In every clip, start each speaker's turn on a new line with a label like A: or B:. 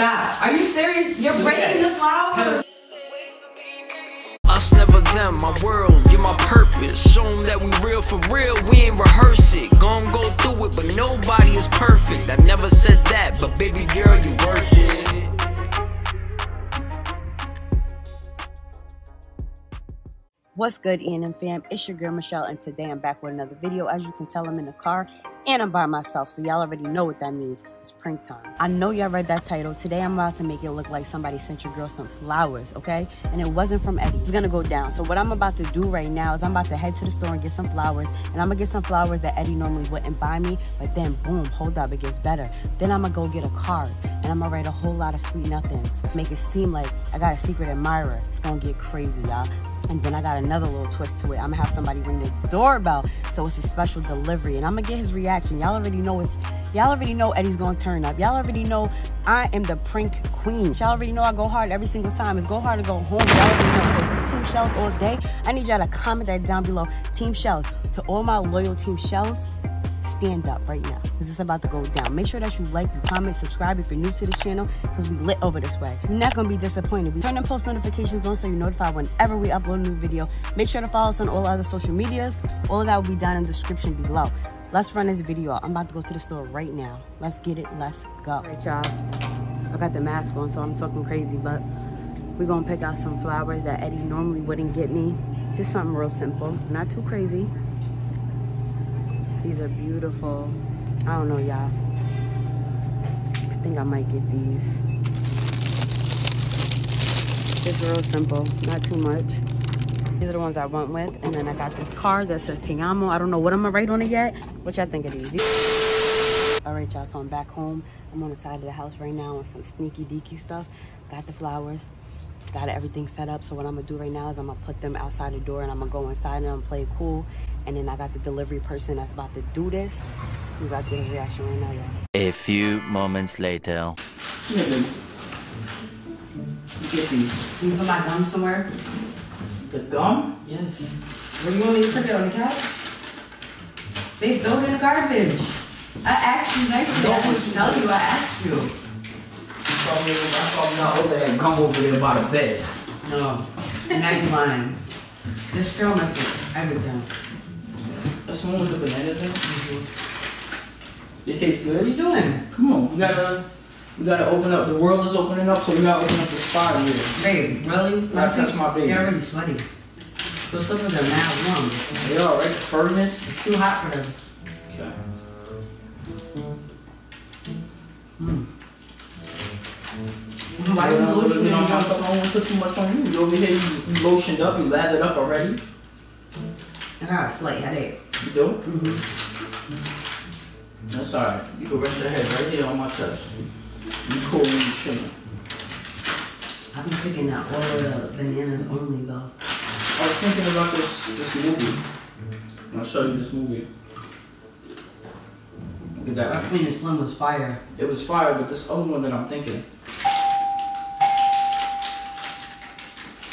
A: Stop. Are you serious? You're breaking the flowers.
B: Us never them, my world, get my purpose. Show 'em that we real for real, we ain't rehearse it. Gon' go through it, but nobody is perfect. I never said that, but baby girl, you worth it.
A: What's good, ENM fam? It's your girl Michelle, and today I'm back with another video. As you can tell, I'm in the car and I'm by myself, so y'all already know what that means. It's prank time. I know y'all read that title. Today I'm about to make it look like somebody sent your girl some flowers, okay? And it wasn't from Eddie. It's gonna go down. So what I'm about to do right now is I'm about to head to the store and get some flowers, and I'm gonna get some flowers that Eddie normally wouldn't buy me. But then, boom, hold up, it gets better. Then I'm gonna go get a card, and I'm gonna write a whole lot of sweet nothings. Make it seem like I got a secret admirer. It's gonna get crazy, y'all. And then I got another little twist to it. I'm gonna have somebody ring the doorbell, so it's a special delivery, and I'm gonna get his reaction. Y'all already know it's, y'all already know Eddie's gonna turn up. Y'all already know I am the prank queen. Y'all already know I go hard every single time. It's go hard to go home. Y'all already know. So for Team Shells all day, I need y'all to comment that down below. Team Shells. To all my loyal Team Shells, stand up right now because it's about to go down. Make sure that you like, you comment, subscribe if you're new to this channel because we lit over this way. You're not going to be disappointed. We turn them post notifications on so you're notified whenever we upload a new video. Make sure to follow us on all other social medias. All of that will be down in the description below. Let's run this video. I'm about to go to the store right now. Let's get it. Let's go. All right, y'all. I got the mask on, so I'm talking crazy, but we're going to pick out some flowers that Eddie normally wouldn't get me. Just something real simple, not too crazy. These are beautiful. I don't know, y'all. I think I might get these. Just real simple, not too much. These are the ones I went with. And then I got this card that says Te. I don't know what I'm gonna write on it yet, which I think it is. All right, y'all, so I'm back home. I'm on the side of the house right now on some sneaky deaky stuff. Got the flowers, got everything set up. So what I'm gonna do right now is I'm gonna put them outside the door and I'm gonna go inside and I'm gonna play cool. And then I got the delivery person that's about to do this. We about to get his reaction right now, y'all.
B: A few moments later.
C: Get these.
A: Can you put my gum somewhere?
C: The gum?
A: Yes. Where you want me to put it on the couch? They throw it in the garbage. I asked you nicely. I didn't tell you I asked you.
C: You I told me not over there gum over there by the bed.
A: No. Now you lying. This girl makes it everything.
C: That's the one with the banana thing? They taste
A: What are you doing?
C: Come on, we gotta, we gotta open up. The world is opening up, so we gotta open up the spot here.
A: Babe, really?
C: That's- that's my baby.
A: They're already sweaty. Those slippers are mad warm.
C: They are, right? The furnace.
A: It's too hot for them.
C: Okay. Hmm.
A: Why you
C: You
A: lotioning
C: know,
A: your-
C: I don't put too much on you. You over here, you, you lotioned up, you lathered up already.
A: And I got a slight headache.
C: You do?
A: Mm-hmm.
C: That's alright. You can rest your head right here on my chest. You cool and you chilling.
A: I've been picking out all of the bananas only though.
C: I was thinking about this this movie. I'll show you this movie. Look at that.
A: Queen and Slim was fire.
C: It was fire, but this other one that I'm thinking.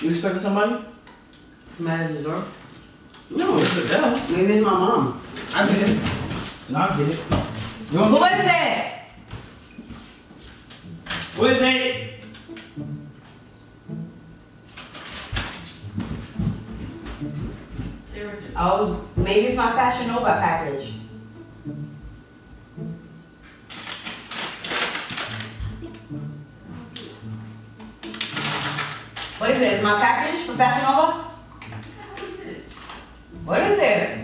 C: You expecting somebody?
A: Somebody at the door?
C: No, it's the bell.
A: Maybe it's my mom.
C: I get it. No, I get it. You want
A: Who is it?
C: What is it?
A: Oh, maybe it's my Fashion Nova package. What is it? Is my package from Fashion Nova? What is it?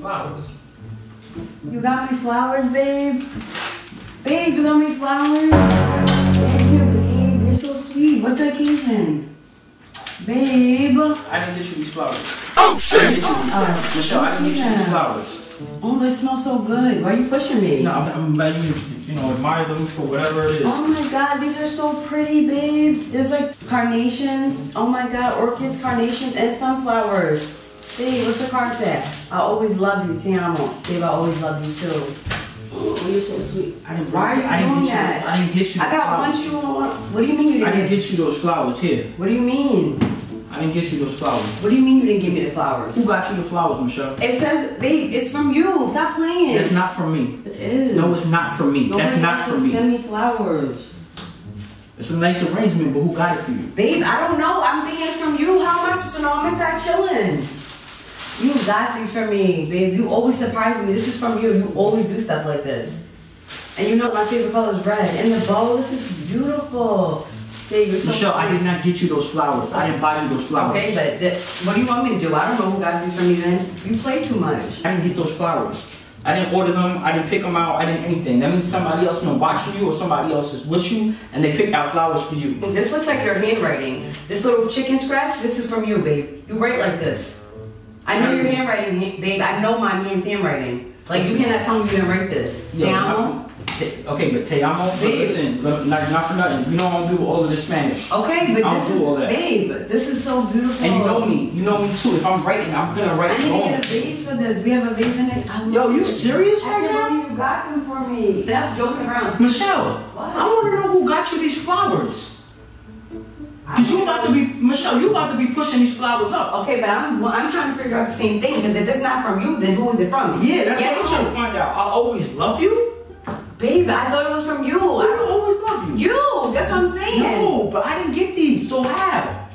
C: Flowers.
A: You got me flowers, babe. Babe, you got me flowers. Thank you, babe. You're so sweet. What's the occasion? Babe.
C: I didn't get you these flowers. Oh shit! I didn't get you these
A: Oh,
C: Michelle, I didn't get you these flowers.
A: Oh, they smell so good. Why are you pushing me?
C: No, I'm, I'm letting you, you know, admire them for whatever it is.
A: Oh my god, these are so pretty, babe. There's like carnations. Oh my god, orchids, carnations, and sunflowers. Babe, what's the card say? I always love you, Te amo. Babe, I always love you too. Oh, you're so sweet.
C: I didn't.
A: Why are you
C: I didn't
A: doing
C: get
A: that?
C: You, I didn't get you.
A: I got one shoe on one. What do you mean you didn't
C: I
A: didn't
C: get you those flowers here.
A: What do you mean?
C: I didn't get you those flowers.
A: What do you mean you didn't give me the flowers?
C: Who got you the flowers, Michelle?
A: It says, babe, it's from you. Stop playing.
C: That's not from me.
A: It is.
C: No, it's not from me.
A: Nobody
C: That's not from me.
A: Send me flowers.
C: It's a nice arrangement, but who got it for you?
A: Babe, I don't know. I'm thinking it's from you. How am I supposed to know? I'm inside chilling. You got these for me, babe. You always surprise me. This is from you. You always do stuff like this. And you know my favorite color is red. And the bow, this is beautiful. Babe, you're so
C: Michelle, I did not get you those flowers. I didn't buy you those flowers.
A: Okay, but the, what do you want me to do? I don't know who got these for me then. You play too much.
C: I didn't get those flowers. I didn't order them. I didn't pick them out. I didn't anything. That means somebody else been watching you or somebody else is with you and they picked out flowers for you.
A: This looks like your handwriting. This little chicken scratch, this is from you, babe. You write like this. I know your handwriting, babe. I know my man's handwriting. Like, you cannot tell me you didn't write this.
C: Yo,
A: Down.
C: Okay, but Te amo, but
A: Babe.
C: listen, look, not, not for nothing. You know I don't do all of the Spanish.
A: Okay, but
C: I
A: this
C: don't do all
A: is,
C: that.
A: babe, this is so beautiful.
C: And you know me. You know me too. If I'm writing, I'm gonna
A: I
C: write
A: need to get a vase for this. We have a vase in it. I love
C: Yo, you serious
A: I
C: right now?
A: you got them for me. That's joking around.
C: Michelle,
A: What?
C: I want to know who got you these flowers. Cause you about to be, Michelle, you about to be pushing these flowers up.
A: Okay, but I'm well, I'm trying to figure out the same thing because if it's not from you, then who is it from?
C: Yeah, that's
A: Guess
C: what I'm trying to find out. I always love you.
A: Babe, I thought it was from you.
C: I
A: I
C: always love you.
A: You, that's what I'm saying.
C: No, but I didn't get these. So how?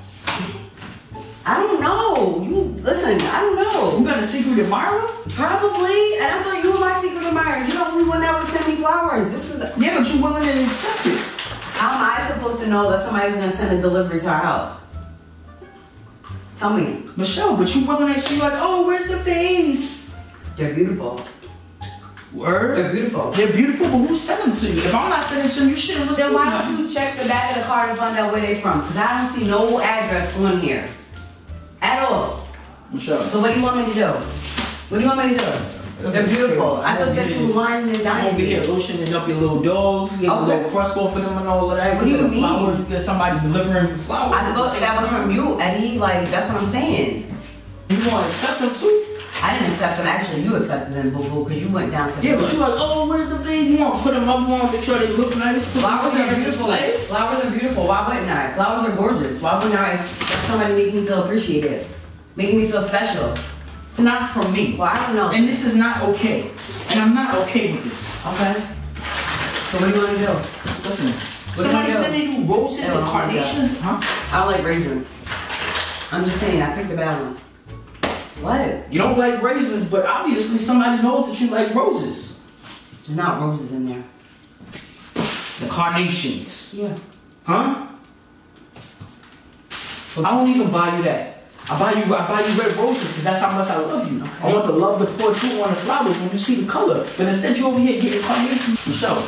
A: I don't know. You listen. I don't know.
C: You got a secret admirer?
A: Probably. And I thought you were my secret admirer. You the only one that would send me flowers. This is.
C: Yeah, but you willing to accept it.
A: How am I supposed to know that somebody's gonna send a delivery to our house? Tell me.
C: Michelle, but you willing to she like, oh, where's the vase?
A: They're beautiful.
C: Word?
A: They're beautiful.
C: They're beautiful, but who sent them to you? If I'm not sending them to you, you shouldn't listen
A: Then why don't you check the back of the card and find out where they're from? Because I don't see no address on here. At all.
C: Michelle.
A: So what do you want me to do? What do you want me to do? They're beautiful. I thought that you lying and dying.
C: over here lotioning up your little dogs, getting a little crust off of them and all of that.
A: What do you mean?
C: Flower, you get somebody delivering you flowers.
A: I thought that was from you, Eddie. Like, that's what I'm saying.
C: You want to accept them too?
A: I didn't accept them. Actually, you accepted them, boo boo, because you went down to the
C: Yeah, but you like, oh, where's the vase? You want to put them up, you want to make sure they look nice.
A: Flowers are beautiful. Flowers are beautiful. Why wouldn't I? Flowers are gorgeous. Why wouldn't I somebody making me feel appreciated? Making me feel special.
C: It's not for me.
A: Well, I don't know.
C: And this is not okay. And I'm not okay with this.
A: Okay. So what do you want to do?
C: Listen,
A: What
C: somebody
A: do you do?
C: sending you roses and
A: I don't like
C: carnations, huh?
A: I like raisins. I'm just saying, I picked the bad one. What?
C: You don't like raisins, but obviously somebody knows that you like roses.
A: There's not roses in there.
C: The carnations,
A: Yeah.
C: huh? I won't even buy you that. I buy you, I buy you red roses because that's how much I love you. I want the love to pour through on the flowers when you see the color. But instead you over here getting carnations. Michelle,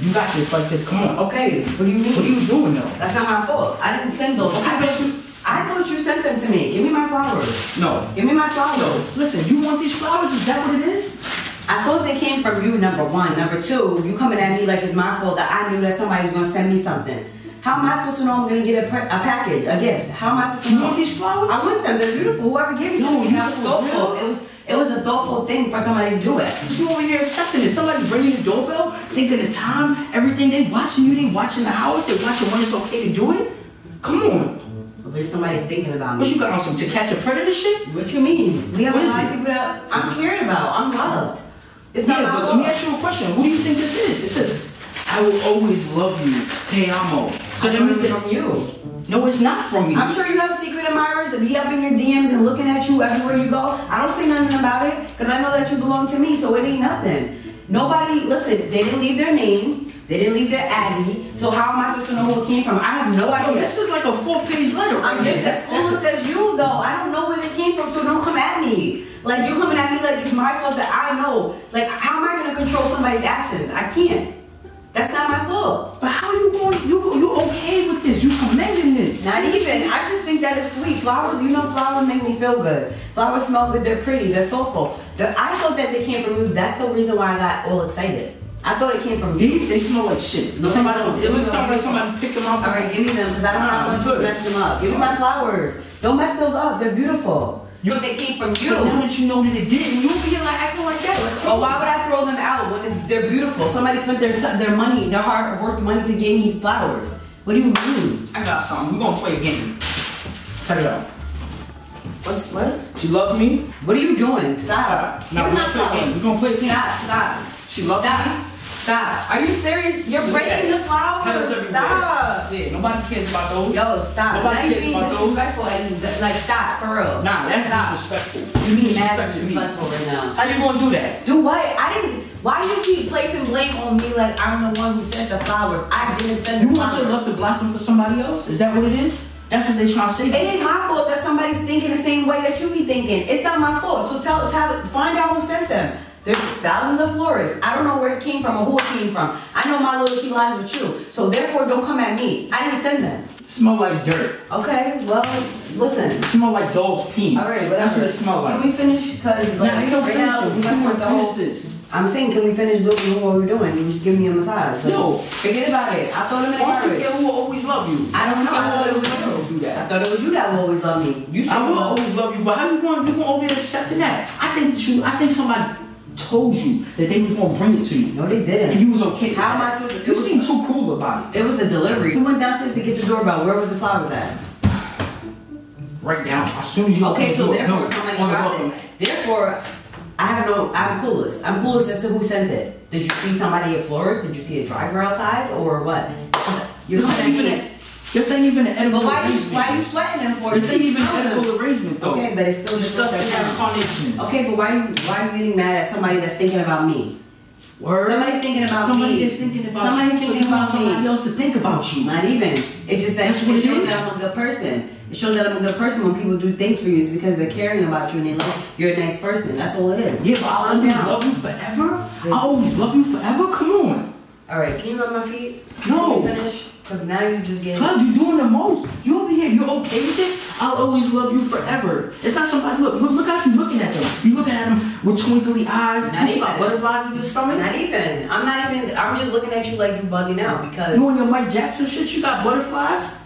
C: you got this like this. Come on.
A: Okay, what do you mean?
C: What are you doing though?
A: That's not my fault. I didn't send those.
C: Okay, but you,
A: I thought you sent them to me. Give me my flowers.
C: no.
A: Give me my
C: No,
A: flowers.
C: listen, you want these flowers? Is that what it is?
A: I thought they came from you, number one. Number two, you coming at me like it's my fault that I knew that somebody was gonna send me something. How am I supposed to know I'm gonna get a, pre- a package, a gift? How am I supposed to
C: You
A: know?
C: want these flowers?
A: I want them. They're beautiful. Whoever gave me
C: No,
A: something,
C: you
A: that was
C: for
A: thoughtful.
C: real?
A: It was it was a thoughtful thing for somebody to do it.
C: But you over here accepting it. Somebody ringing the doorbell, thinking the time, everything. They watching you. They watching the house. They watching when it's okay to do it. Come on.
A: There's somebody thinking about me.
C: What you got on some to catch a predator shit?
A: What you mean? We have
C: What
A: a lot of people that I'm cared about. I'm loved. It's
C: Yeah,
A: not
C: but let me ask you a question. Who do you think this is? It says, "I will always love you, te amo." So
A: I
C: that means that
A: from you.
C: no, it's not from me.
A: I'm sure you have secret admirers that be up in your DMs and looking at you everywhere you go. I don't say nothing about it because I know that you belong to me, so it ain't nothing. Nobody, listen, they didn't leave their name, they didn't leave their Addy, so how am I supposed to know who it came from? I have no
C: Yo,
A: idea.
C: this is like a four-page letter.
A: I'm just as cool as as you though. I don't know where they came from, so don't come at me. Like you coming at me like it's my fault that I know. Like how am I gonna control somebody's actions? I can't. That's not my fault.
C: But how are you going? You you okay with this? You commending this?
A: Not even. I just think that is sweet. Flowers, you know, flowers make me feel good. Flowers smell good. They're pretty. They're thoughtful. The, I thought that they came from you. That's the reason why I got all excited. I thought it came from.
C: These they smell like shit.
A: No,
C: somebody, it looks like somebody picked them up.
A: All right, give me them because I don't
C: Nah,
A: want to mess them up. Give me my flowers. Don't mess those up. They're beautiful. You know they came from you.
C: But now
A: you.
C: that you know that it didn't, you over here like acting like that. Like,
A: Oh, why would I throw them out when it's, they're beautiful? Somebody spent their t- their money, their hard work money to give me flowers. What do you mean?
C: I got something. We're gonna play a game. Check it out.
A: What's what?
C: She loves me.
A: What are you doing? Stop.
C: Stop. Now we're gonna play a game. We're gonna play a game.
A: Stop. Stop.
C: She loves
A: Stop.
C: me.
A: Stop. Are you serious? You're breaking the flowers. Stop.
C: Yeah, nobody cares about those.
A: Yo, stop.
C: Nobody
A: now you
C: cares about those.
A: disrespectful and like stop for real.
C: Nah, that's
A: stop.
C: disrespectful.
A: You mean mad
C: Disrespect to me.
A: disrespectful right now.
C: How you gonna do that?
A: Do what? I didn't. Why you keep placing blame on me like I'm the one who sent the flowers? I didn't send
C: You
A: the
C: want your love to blossom for somebody else? Is that what it is? That's what they trying to say.
A: It ain't my fault that somebody's thinking the same way that you be thinking. It's not my fault. So tell, tell find out who sent them. There's thousands of florists. I don't know where it came from or who it came from. I know my loyalty lies with you. So therefore, don't come at me. I didn't send them.
C: smell like dirt.
A: Okay. Well, listen.
C: Smell like dog's pee.
A: All right. Whatever.
C: That's what it smell like.
A: Can we finish? Cause like,
C: you don't
A: right
C: finish
A: now,
C: it. We just
A: not
C: want
A: the whole.
C: finish this.
A: I'm saying, can we finish doing what we're doing? You just give me a massage. Like,
C: No.
A: Forget about it. I thought it
C: Why
A: garbage.
C: who will always love you?
A: I don't know. I thought it was
C: you.
A: I thought it was you that will always love me. You said
C: I will
A: no.
C: always love you, but how you going? You going over accepting that? I think that you. I think somebody told you that they was gonna bring it to you,
A: No, they didn't.
C: and you was okay.
A: How am. I supposed to-
C: You seem too cool about it.
A: It was a delivery. You went downstairs to get the doorbell. Where was the flowers at?
C: Right down. As soon as you
A: Okay, so
C: the door,
A: therefore
C: no,
A: somebody
C: on the
A: dropped
C: welcome.
A: it. Therefore, I have no. I'm clueless. I'm clueless as to who sent it. Did you see somebody at Florida? Did you see a driver outside or what? You're
C: ain't
A: it.
C: A- This ain't even an edible
A: But why you
C: arrangement.
A: why you sweating them for?
C: This ain't even
A: Smell
C: an
A: them.
C: edible arrangement though.
A: Okay, but it's still
C: disgusting
A: disrespectful. Okay, but why you why are you getting mad at somebody that's thinking about me?
C: Word.
A: Somebody's thinking about
C: Somebody
A: me.
C: is thinking about
A: Somebody's
C: you.
A: thinking
C: so you want
A: about me.
C: somebody else to think about you.
A: Not even. It's just that
C: That's what
A: it
C: it
A: shows
C: is.
A: that I'm a good person. It shows that I'm a good person when people do things for you. It's because they're caring about you and they like you're a nice person. That's all it is.
C: Yeah, but I'll
A: Calm
C: always love you forever. I'll always love you forever. Come on.
A: All right, can you rub my feet?
C: No.
A: Can we finish? Because now you just get.
C: Cause you're doing the most. You over here, You're okay with this? I'll always love you forever. It's not somebody look, look, look how you looking at them. You looking at them with twinkly eyes.
A: Not
C: you got
A: even.
C: butterflies in your stomach.
A: Not even. I'm not even. I'm just looking at you like you bugging out because
C: You on your Mike Jackson shit, you got butterflies?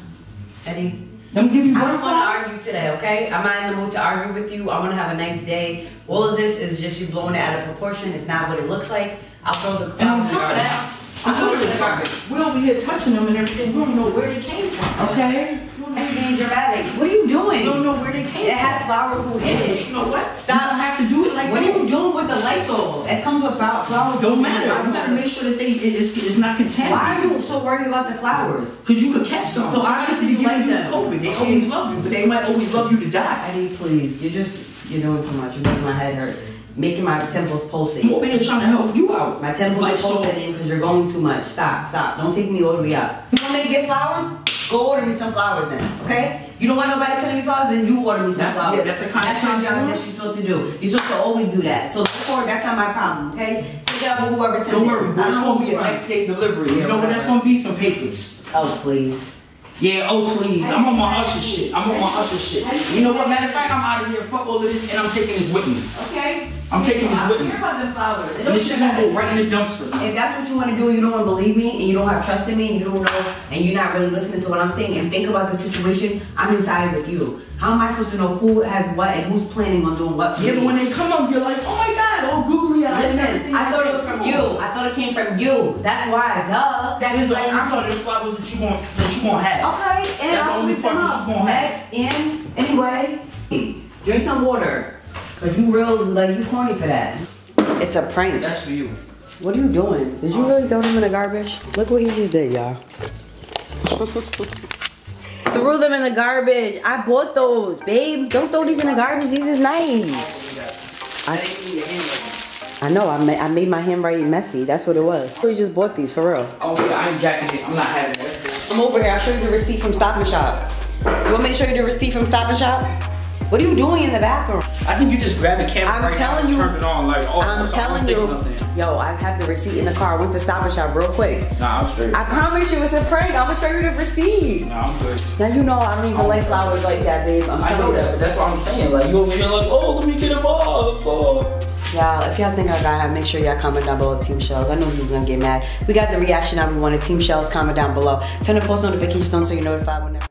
A: Eddie.
C: Let me give you
A: I don't want to
C: butterflies.
A: argue today, okay? I'm not in the mood to argue with you. I want to have a nice day. All of this is just you blowing it out of proportion. It's not what it looks like. I'll throw the
C: And on top of that,
A: garbage.
C: I'm
A: I'll throw it in
C: telling you
A: the garbage.
C: something. We over here touching them and everything. We don't know where they came from. Okay?
A: And being dramatic. What are you doing?
C: We don't know where they came
A: It
C: from.
A: It has flower food in it.
C: You know what?
A: Stop.
C: You don't have to do it like
A: What are you doing with the Lysol? It comes with flower, flower
C: Don't matter. You gotta make sure that they it- it's, it's not contaminated.
A: Why are you so worried about the flowers?
C: Cause you could catch some.
A: So
C: Somebody
A: obviously
C: could
A: you
C: give
A: like
C: you
A: them.
C: COVID. They
A: Okay.
C: always love you, but they might always love you to die.
A: Eddie, please. You're just, you're doing too much. You're making my head hurt. Making my temples
C: I'm
A: pulsate.
C: over here trying to help you out.
A: My temples
C: Like
A: are
C: so-
A: pulsating because you're going too much. Stop, stop. Don't take me all the way up. You want me to get flowers? Go order me some flowers then, okay? You don't want nobody sending me flowers, then you order me some
C: That's-
A: flowers.
C: yeah, that's the kind of
A: That's
C: shit
A: job that you're supposed to do. You're supposed to always do that. So therefore, that's not my problem, okay? Take it up with whoever sent
C: Don't worry,
A: I
C: but it's gonna be a next day delivery. You know what? That's gonna be some papers.
A: Oh, please.
C: Yeah, oh please. I'm on my usher shit. I'm on my usher shit. You know what? Matter of fact, I'm out of here. Fuck all of this, and I'm taking this with me.
A: Okay?
C: I'm taking this
A: uh,
C: with me.
A: about them flowers.
C: And this shit gonna go right in the dumpster.
A: If that's what you want to do and you don't want to believe me and you don't have trust in me and you don't know and you're not really listening to what I'm saying and think about the situation, I'm inside with you. How am I supposed to know who has what and who's planning on doing what for
C: Yeah, but when they come up, you're like, oh my god, oh, all googly eyes. and everything.
A: Listen, I thought it was from you. I thought it came from you. That's why, duh.
C: That is the
A: like I'm
C: part of the flowers that you want that you want to have.
A: Okay, and
C: That's the
A: I'll
C: only
A: sweep
C: part
A: them
C: that
A: up.
C: you gonna.
A: Next, and anyway, drink some water. Cause you real like you corny for that. It's a prank.
C: That's for you.
A: What are you doing? Did you really throw them in the garbage? Look what he just did, y'all. threw them in the garbage. I bought those, babe. Don't throw these in the garbage. These is nice.
C: I
A: I know. I made, I made my handwriting messy. That's what it was. We just bought these for real.
C: Oh yeah, I ain't jacking it. I'm not having it.
A: Come over here. I'll show you the receipt from Stop and Shop. You want me to show you the receipt from Stop and Shop? What are you doing in the bathroom?
C: I think you just grab the camera
A: I'm
C: right
A: telling
C: and
A: you-
C: turn it on like, oh,
A: I'm
C: so
A: telling you.
C: nothing.
A: Yo, I have the receipt in the car. I went to Stop and Shop real quick.
C: Nah, I'm straight.
A: I promise you it's a prank. I'm gonna show you the receipt.
C: Nah, I'm good.
A: Now you know I don't even like flowers like that, babe. I'm
C: I know that, but that's what I'm saying. Like you over here like, oh, let me get involved. Oh.
A: Y'all, if y'all think I got it, make sure y'all comment down below Team Shells. I know was gonna get mad. We got the reaction everyone at Team Shells. Comment down below. Turn the post notifications on so you're notified whenever.